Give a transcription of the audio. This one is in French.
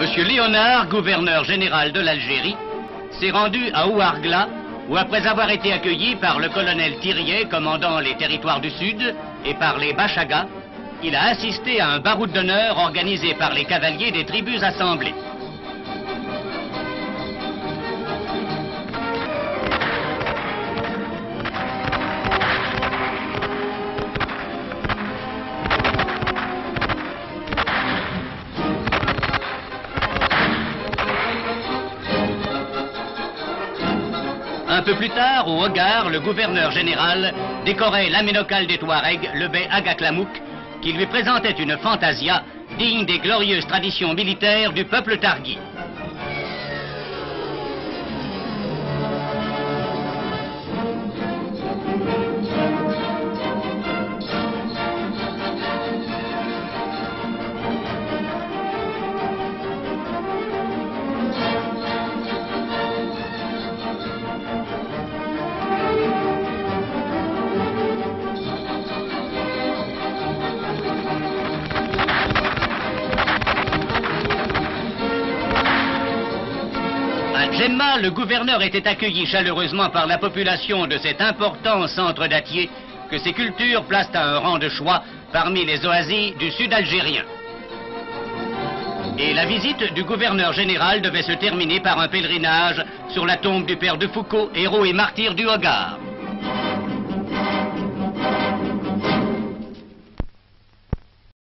Monsieur Léonard, gouverneur général de l'Algérie, s'est rendu à Ouargla, où après avoir été accueilli par le colonel Thirier, commandant les territoires du Sud, et par les Bachagas, il a assisté à un baroud d'honneur organisé par les cavaliers des tribus assemblées. Un peu plus tard, au Hogar, le gouverneur général décorait l'aménocal des Touaregs, le bey Agaklamouk, qui lui présentait une fantasia digne des glorieuses traditions militaires du peuple targui. À le gouverneur était accueilli chaleureusement par la population de cet important centre dattier que ses cultures placent à un rang de choix parmi les oasis du sud algérien. Et la visite du gouverneur général devait se terminer par un pèlerinage sur la tombe du père de Foucault, héros et martyr du Hogar.